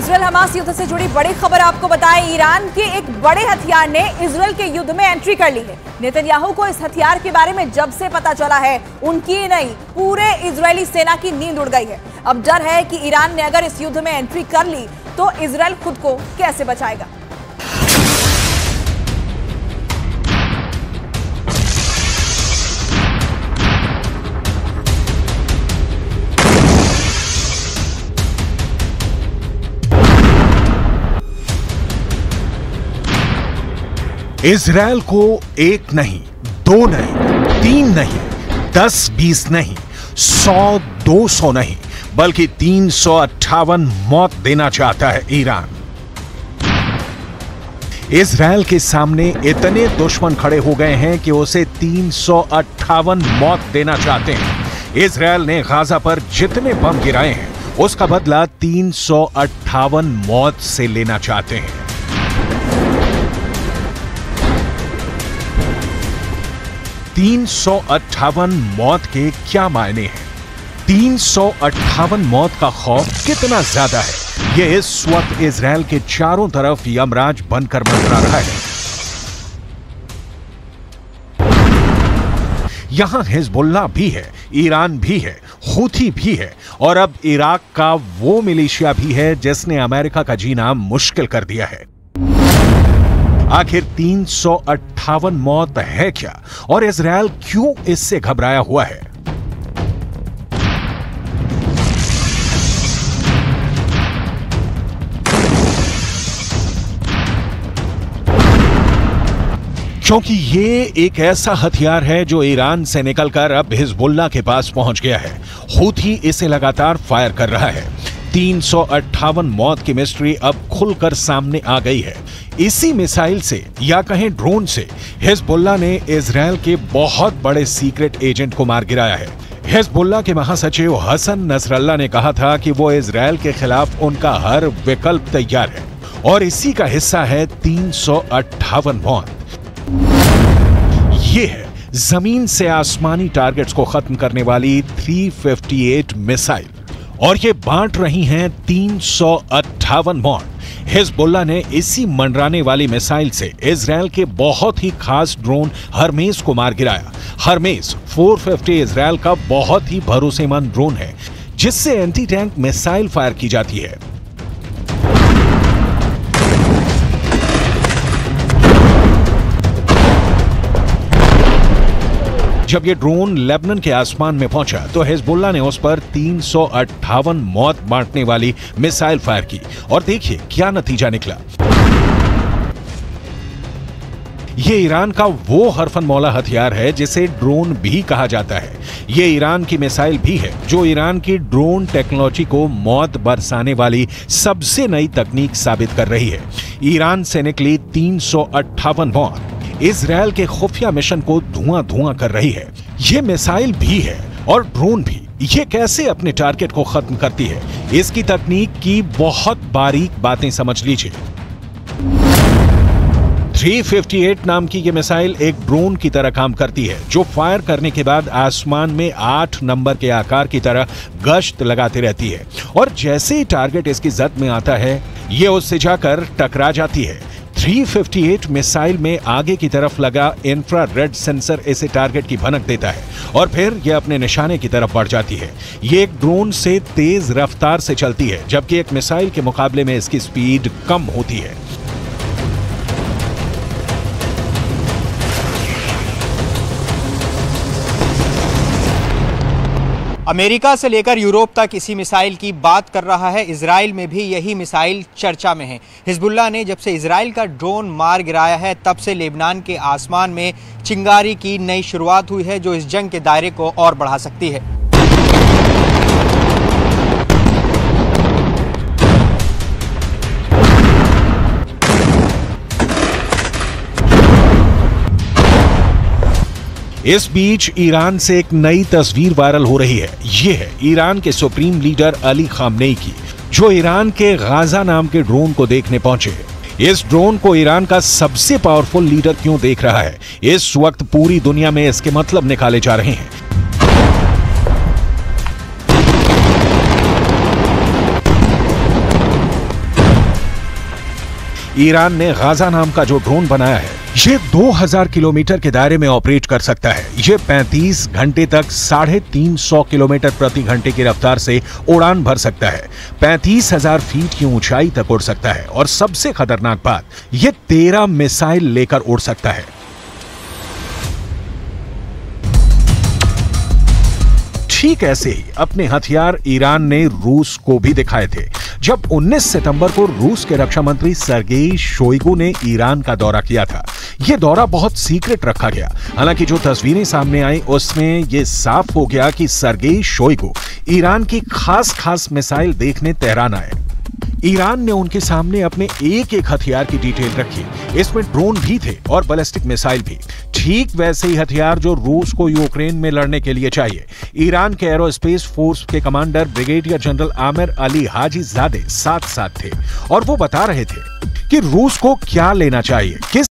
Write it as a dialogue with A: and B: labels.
A: Israel Hamas युद्ध से जुड़ी बड़ी खबर आपको बताएँ। ईरान के एक बड़े हथियार ने इसराइल के युद्ध में एंट्री कर ली है। नेतन्याहू को इस हथियार के बारे में जब से पता चला है, उनकी नहीं, पूरे इजरायली सेना की नींद उड़ गई है। अब डर है कि ईरान ने अगर इस युद्ध में एंट्री कर ली तो इसराइल खुद को कैसे बचाएगा?
B: इसराइल को एक नहीं, दो नहीं, तीन नहीं, दस, बीस नहीं, सौ, दो सौ नहीं, बल्कि तीन सौ अट्ठावन मौत देना चाहता है ईरान। इसराइल के सामने इतने दुश्मन खड़े हो गए हैं कि उसे तीन सौ अट्ठावन मौत देना चाहते हैं। इसराइल ने गाजा पर जितने बम गिराए हैं, उसका बदला तीन सौ अट्ठावन मौत से लेना चाहते हैं। तीन सौ अट्ठावन मौत के क्या मायने हैं? तीन सौ अट्ठावन मौत का खौफ कितना ज़्यादा है? यह इस वक्त इसराइल के चारों तरफ़ यमराज बनकर मंडरा रहा है। यहाँ हिजबुल्ला भी है, ईरान भी है, हूथी भी है, और अब इराक का वो मिलिशिया भी है जिसने अमेरिका का जीना मुश्किल कर दिया है। आखिर तीन सौ अट्ठावन मौत है क्या? और इसराइल क्यों इससे घबराया हुआ है? क्योंकि ये एक ऐसा हथियार है जो ईरान से निकलकर अब हिजबुल्ला के पास पहुँच गया है। हूथी इसे लगातार फायर कर रहा है। तीन सौ अट्ठावन मौत की मिस्ट्री अब खुलकर सामने आ गई है। इसी मिसाइल से या कहें ड्रोन से हिजबुल्ला ने इसराइल के बहुत बड़े सीक्रेट एजेंट को मार गिराया है। हिजबुल्ला के महासचिव हसन नसरल्ला ने कहा था कि वो इसराइल के खिलाफ उनका हर विकल्प तैयार है और इसी का हिस्सा है तीन सौ अट्ठावन मौत। ये है ज़मीन से आसमानी टारगेट्स को खत्म करने वाली 358 मिसाइल। और ये बांट रही हैं तीन सौ अट्ठावन मौत हिजबुल्ला ने इसी मंडराने वाली मिसाइल से इसराइल के बहुत ही खास ड्रोन हरमेस को मार गिराया। हरमेस 450 इसराइल का बहुत ही भरोसेमंद ड्रोन है, जिससे एंटी टैंक मिसाइल फायर की जाती है। जब ये ड्रोन लेबनन के आसमान में पहुँचा तो हिजबुल्ला ने उस पर तीन मौत बांटने वाली मिसाइल फायर की। और देखिए, क्या नतीजा निकला। ये ईरान का वो हरफन मौला हथियार है, जिसे ड्रोन भी कहा जाता है। ये ईरान की मिसाइल भी है, जो ईरान की ड्रोन टेक्नोलॉजी को मौत बरसाने वाली सबसे नई तकनीक साबित कर रही है। ईरान से निकली तीन मौत। इसराइल के खुफिया मिशन को धुआँ धुआँ कर रही है। ये मिसाइल भी है और ड्रोन भी। ये कैसे अपने टारगेट को खत्म करती है? इसकी तकनीक की बहुत बारीक बातें समझ लीजिए। 358 नाम की ये मिसाइल एक ड्रोन की तरह काम करती है, जो फायर करने के बाद आसमान में आठ नंबर के आकार की तरह गश्त लगाती रहती है। और जैसे ही टारगेट इसकी जद में आता है, ये उससे जाकर टकरा जाती है। 358 मिसाइल में आगे की तरफ़ लगा इंफ्रा रेड सेंसर इसे टारगेट की भनक देता है और फिर यह अपने निशाने की तरफ़ बढ़ जाती है। ये एक ड्रोन से तेज रफ्तार से चलती है, जबकि एक मिसाइल के मुकाबले में इसकी स्पीड कम होती है।
C: अमेरिका से लेकर यूरोप तक इसी मिसाइल की बात कर रहा है। इसराइल में भी यही मिसाइल चर्चा में है। हिजबुल्ला ने जब से इसराइल का ड्रोन मार गिराया है, तब से लेबनान के आसमान में चिंगारी की नई शुरुआत हुई है, जो इस जंग के दायरे को और बढ़ा सकती है।
B: इस बीच ईरान से एक नई तस्वीर वायरल हो रही है। ये है ईरान के सुप्रीम लीडर अली खामनेई की, जो ईरान के गाजा नाम के ड्रोन को देखने पहुँचे इस ड्रोन को ईरान का सबसे पावरफुल लीडर क्यों देख रहा है? इस वक्त पूरी दुनिया में इसके मतलब निकाले जा रहे हैं। ईरान ने गाजा नाम का जो ड्रोन बनाया है ये 2000 किलोमीटर के दायरे में ऑपरेट कर सकता है। ये 35 घंटे तक साढ़े तीन किलोमीटर प्रति घंटे की रफ्तार से उड़ान भर सकता है। पैंतीस हज़ार फीट की ऊंचाई तक उड़ सकता है और सबसे खतरनाक बात, ये तेरह मिसाइल लेकर उड़ सकता है। ठीक ऐसे ही अपने हथियार ईरान ने रूस को भी दिखाए थे, जब 19 सितंबर को रूस के रक्षा मंत्री सरगेई शोइगु ने ईरान का दौरा किया था। यह दौरा बहुत सीक्रेट रखा गया। हालाँकि जो तस्वीरें सामने आई, उसमें यह साफ़ हो गया कि सरगेई शोइगु ईरान की खास खास मिसाइल देखने तेहरान आए। ईरान ने उनके सामने अपने एक एक हथियार की डिटेल रखी। इसमें ड्रोन भी थे और बैलिस्टिक मिसाइल भी। ठीक वैसे ही हथियार जो रूस को यूक्रेन में लड़ने के लिए चाहिए। ईरान के एरोस्पेस फोर्स के commander brigadier general Amir Ali Hajizadeh साथ साथ थे और वो बता रहे थे कि रूस को क्या लेना चाहिए, किस